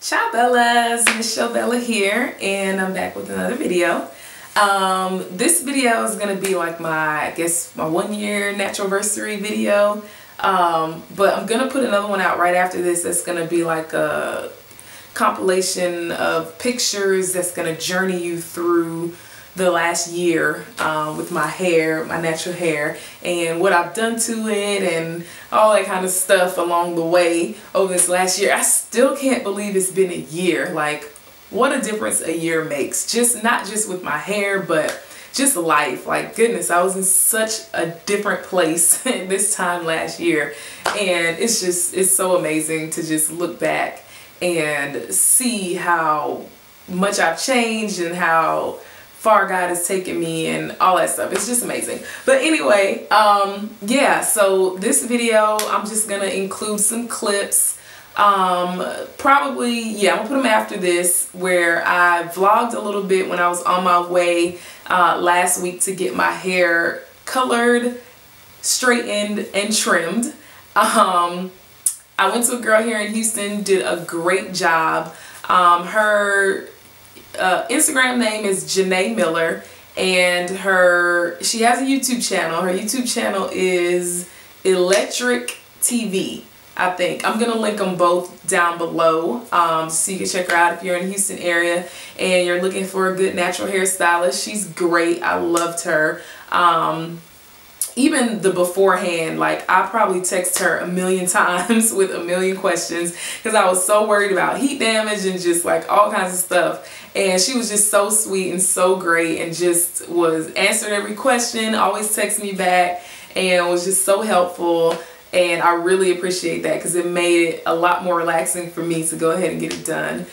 Ciao Bellas, Miss Sho Bella here and I'm back with another video. Um, this video is going to be like my, I guess my one year natural video. Um, but I'm going to put another one out right after this that's going to be like a compilation of pictures that's going to journey you through the last year um, with my hair, my natural hair, and what I've done to it and all that kind of stuff along the way over this last year. I still can't believe it's been a year. Like, what a difference a year makes. Just not just with my hair, but just life. Like, goodness, I was in such a different place this time last year. And it's just, it's so amazing to just look back and see how much I've changed and how far God has taken me and all that stuff. It's just amazing. But anyway, um, yeah, so this video, I'm just going to include some clips. Um, probably, yeah, I'm going to put them after this where I vlogged a little bit when I was on my way uh, last week to get my hair colored, straightened, and trimmed. Um, I went to a girl here in Houston, did a great job. Um, her uh, Instagram name is Janae Miller and her she has a YouTube channel. Her YouTube channel is Electric TV. I think. I'm going to link them both down below um, so you can check her out if you're in the Houston area and you're looking for a good natural hairstylist. She's great. I loved her. Um, even the beforehand, like I probably text her a million times with a million questions because I was so worried about heat damage and just like all kinds of stuff. And she was just so sweet and so great and just was answered every question, always text me back and was just so helpful. And I really appreciate that because it made it a lot more relaxing for me to go ahead and get it done.